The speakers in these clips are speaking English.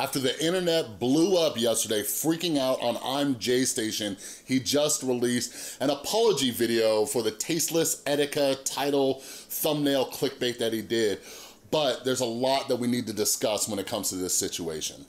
After the internet blew up yesterday, freaking out on ImJayStation, he just released an apology video for the tasteless Etika title thumbnail clickbait that he did. But there's a lot that we need to discuss when it comes to this situation.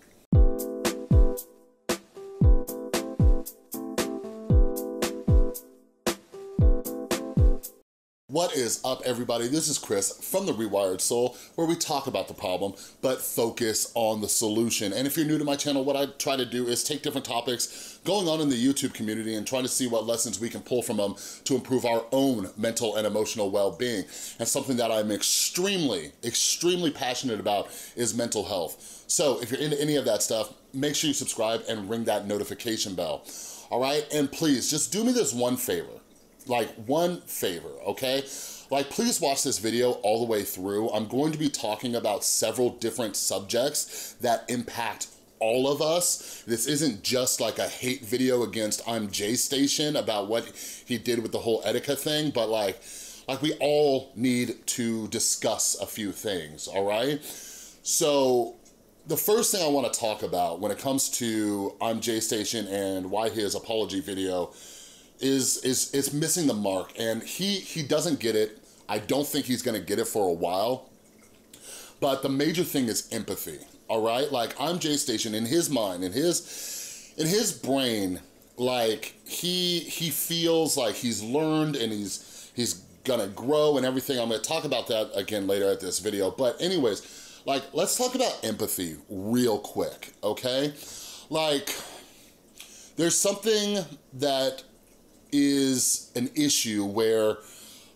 What is up everybody? This is Chris from The Rewired Soul where we talk about the problem but focus on the solution. And if you're new to my channel, what I try to do is take different topics going on in the YouTube community and trying to see what lessons we can pull from them to improve our own mental and emotional well-being. And something that I'm extremely, extremely passionate about is mental health. So if you're into any of that stuff, make sure you subscribe and ring that notification bell. All right, and please just do me this one favor like one favor, okay? Like, please watch this video all the way through. I'm going to be talking about several different subjects that impact all of us. This isn't just like a hate video against ImJayStation about what he did with the whole Etika thing, but like, like we all need to discuss a few things, all right? So the first thing I wanna talk about when it comes to ImJayStation and why his apology video is is is missing the mark and he he doesn't get it. I don't think he's gonna get it for a while. But the major thing is empathy, all right? Like ImJayStation in his mind, in his in his brain, like he he feels like he's learned and he's he's gonna grow and everything. I'm gonna talk about that again later at this video. But anyways, like let's talk about empathy real quick, okay? Like there's something that is an issue where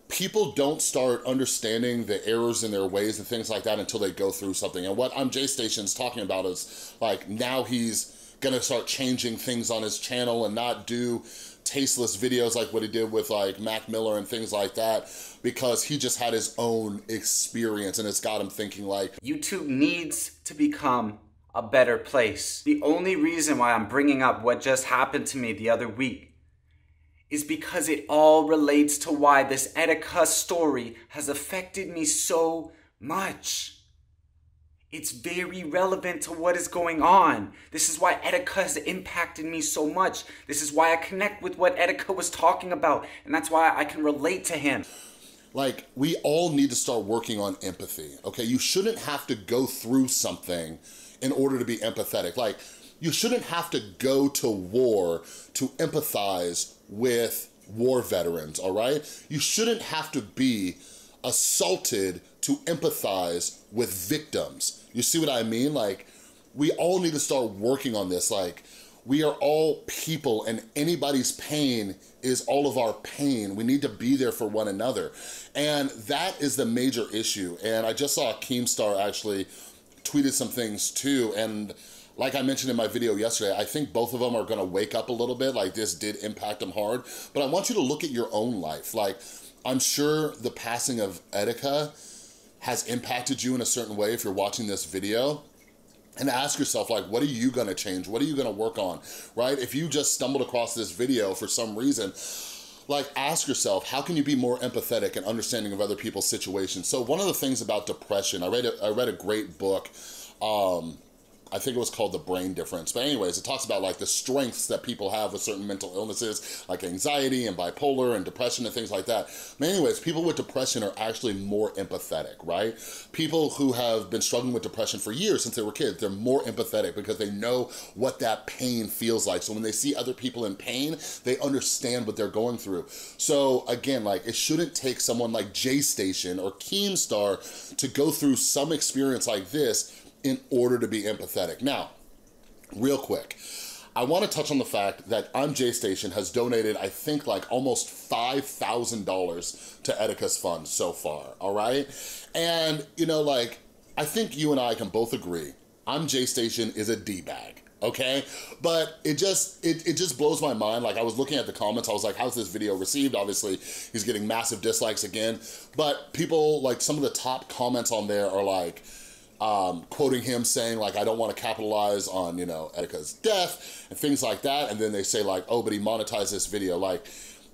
people don't start understanding the errors in their ways and things like that until they go through something. And what ImJayStation's talking about is like now he's gonna start changing things on his channel and not do tasteless videos like what he did with like Mac Miller and things like that because he just had his own experience and it's got him thinking like YouTube needs to become a better place. The only reason why I'm bringing up what just happened to me the other week is because it all relates to why this Etika story has affected me so much. It's very relevant to what is going on. This is why Etika has impacted me so much. This is why I connect with what Etika was talking about, and that's why I can relate to him. Like, we all need to start working on empathy, okay? You shouldn't have to go through something in order to be empathetic. Like, you shouldn't have to go to war to empathize with war veterans, all right? You shouldn't have to be assaulted to empathize with victims. You see what I mean? Like, we all need to start working on this. Like, we are all people and anybody's pain is all of our pain. We need to be there for one another. And that is the major issue. And I just saw Keemstar actually tweeted some things too. And like I mentioned in my video yesterday, I think both of them are gonna wake up a little bit, like this did impact them hard, but I want you to look at your own life. Like, I'm sure the passing of Etika has impacted you in a certain way if you're watching this video, and ask yourself like what are you gonna change? What are you gonna work on? Right? If you just stumbled across this video for some reason like ask yourself how can you be more empathetic and understanding of other people's situations? So one of the things about depression i read a, I read a great book um, I think it was called The Brain Difference. But anyways, it talks about like the strengths that people have with certain mental illnesses, like anxiety and bipolar and depression and things like that. But anyways, people with depression are actually more empathetic, right? People who have been struggling with depression for years since they were kids, they're more empathetic because they know what that pain feels like. So when they see other people in pain, they understand what they're going through. So again, like it shouldn't take someone like JayStation or Keemstar to go through some experience like this in order to be empathetic. Now, real quick, I wanna touch on the fact that ImJayStation has donated, I think like almost $5,000 to Etika's fund so far, all right? And you know, like, I think you and I can both agree, ImJayStation is a D-bag okay? But it just, it, it just blows my mind. Like I was looking at the comments, I was like, how's this video received? Obviously, he's getting massive dislikes again. But people, like some of the top comments on there are like, um, quoting him saying like, I don't want to capitalize on, you know, Etika's death and things like that. And then they say like, oh, but he monetized this video. Like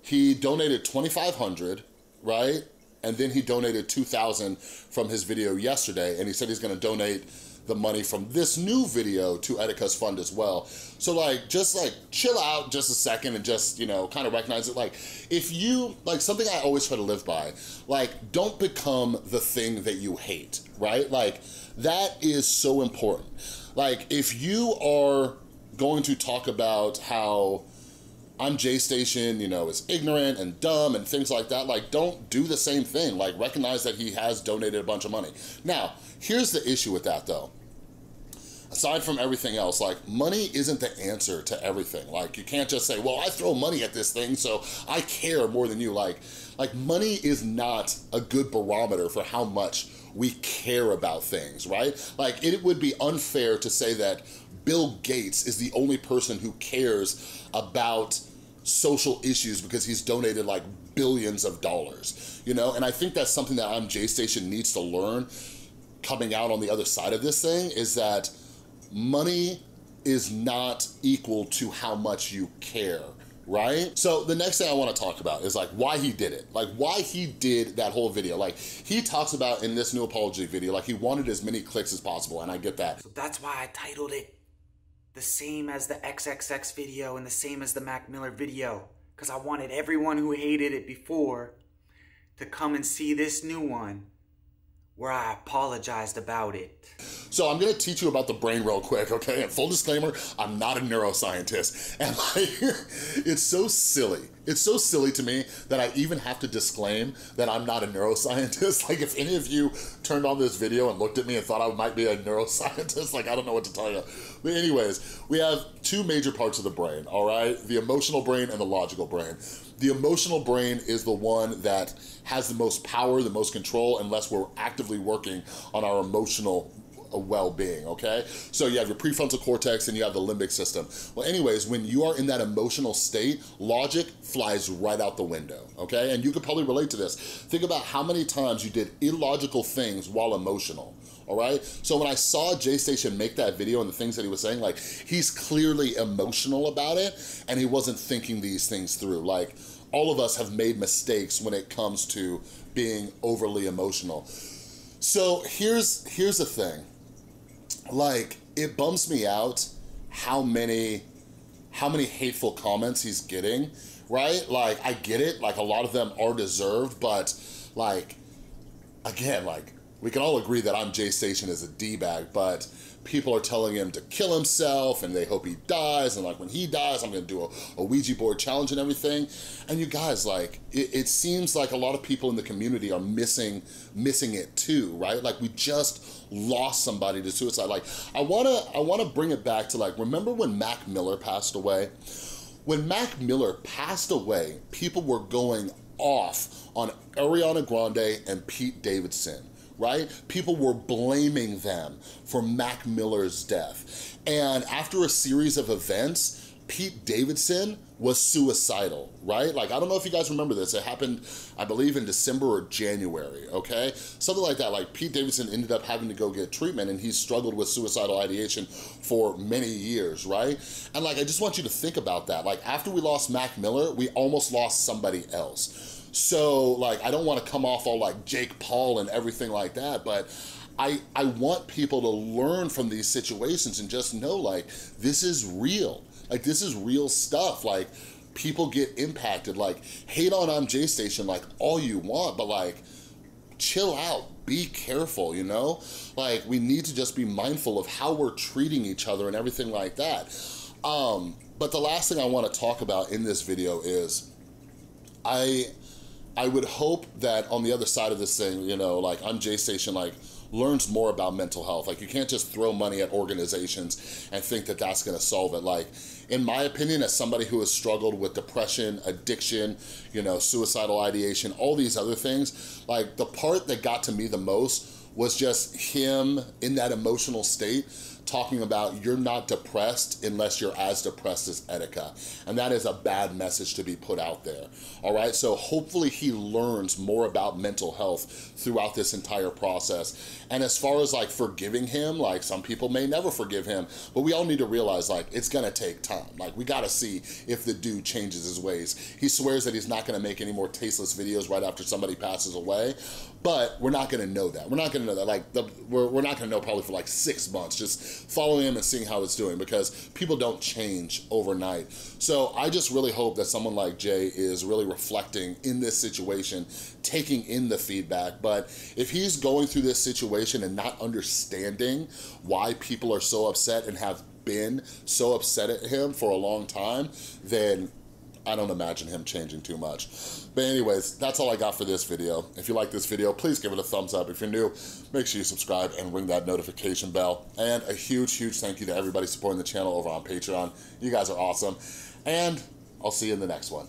he donated 2,500, right? And then he donated 2,000 from his video yesterday. And he said he's going to donate the money from this new video to Etika's fund as well. So like, just like chill out just a second and just, you know, kind of recognize it. Like if you, like something I always try to live by, like don't become the thing that you hate, right? Like that is so important. Like if you are going to talk about how ImJayStation, you know, is ignorant and dumb and things like that. Like, don't do the same thing. Like, recognize that he has donated a bunch of money. Now, here's the issue with that though. Aside from everything else, like, money isn't the answer to everything. Like, you can't just say, well, I throw money at this thing, so I care more than you. Like, like money is not a good barometer for how much we care about things, right? Like, it would be unfair to say that Bill Gates is the only person who cares about social issues because he's donated like billions of dollars, you know? And I think that's something that ImJayStation needs to learn coming out on the other side of this thing is that money is not equal to how much you care right? So the next thing I wanna talk about is like why he did it, like why he did that whole video. Like he talks about in this new apology video, like he wanted as many clicks as possible and I get that. So that's why I titled it the same as the XXX video and the same as the Mac Miller video. Because I wanted everyone who hated it before to come and see this new one where I apologized about it. So I'm gonna teach you about the brain real quick, okay? And full disclaimer, I'm not a neuroscientist. And like, it's so silly. It's so silly to me that I even have to disclaim that I'm not a neuroscientist. Like if any of you turned on this video and looked at me and thought I might be a neuroscientist, like I don't know what to tell you. But anyways, we have two major parts of the brain, all right? The emotional brain and the logical brain. The emotional brain is the one that has the most power, the most control, unless we're actively working on our emotional uh, well-being, okay? So you have your prefrontal cortex and you have the limbic system. Well, anyways, when you are in that emotional state, logic flies right out the window, okay? And you could probably relate to this. Think about how many times you did illogical things while emotional all right? So when I saw JayStation make that video and the things that he was saying, like, he's clearly emotional about it and he wasn't thinking these things through. Like, all of us have made mistakes when it comes to being overly emotional. So here's, here's the thing. Like, it bums me out how many, how many hateful comments he's getting, right? Like, I get it, like a lot of them are deserved, but like, again, like, we can all agree that ImJayStation as a D-bag, but people are telling him to kill himself and they hope he dies. And like when he dies I'm gonna do a, a Ouija board challenge and everything. And you guys like it, it, seems like a lot of people in the community are missing missing it too right? Like we just lost somebody to suicide. Like I wanna I wanna bring it back to like remember when Mac Miller passed away? When Mac Miller passed away people were going off on Ariana Grande and Pete Davidson right? People were blaming them for Mac Miller's death. And after a series of events, Pete Davidson was suicidal, right? Like, I don't know if you guys remember this. It happened, I believe, in December or January, okay? Something like that. Like, Pete Davidson ended up having to go get treatment and he struggled with suicidal ideation for many years, right? And, like, I just want you to think about that. Like, after we lost Mac Miller, we almost lost somebody else. So like, I don't want to come off all like Jake Paul and everything like that, but I, I want people to learn from these situations and just know like, this is real. Like this is real stuff. Like people get impacted. Like hate on ImJayStation like all you want, but like chill out, be careful, you know? Like we need to just be mindful of how we're treating each other and everything like that. Um, but the last thing I want to talk about in this video is I I would hope that on the other side of this thing, you know, like ImJayStation, like learns more about mental health. Like you can't just throw money at organizations and think that that's gonna solve it. Like in my opinion, as somebody who has struggled with depression, addiction, you know, suicidal ideation, all these other things, like the part that got to me the most was just him in that emotional state talking about you're not depressed unless you're as depressed as Etika. And that is a bad message to be put out there, all right? So hopefully he learns more about mental health throughout this entire process. And as far as like forgiving him, like some people may never forgive him, but we all need to realize like it's gonna take time. Like we gotta see if the dude changes his ways. He swears that he's not gonna make any more tasteless videos right after somebody passes away, but we're not gonna know that. We're not gonna know that. Like the, we're, we're not gonna know probably for like six months, just following him and seeing how it's doing because people don't change overnight. So I just really hope that someone like Jay is really reflecting in this situation, taking in the feedback. But if he's going through this situation and not understanding why people are so upset and have been so upset at him for a long time, then I don't imagine him changing too much. But anyways, that's all I got for this video. If you like this video, please give it a thumbs up. If you're new, make sure you subscribe and ring that notification bell. And a huge, huge thank you to everybody supporting the channel over on Patreon. You guys are awesome. And I'll see you in the next one.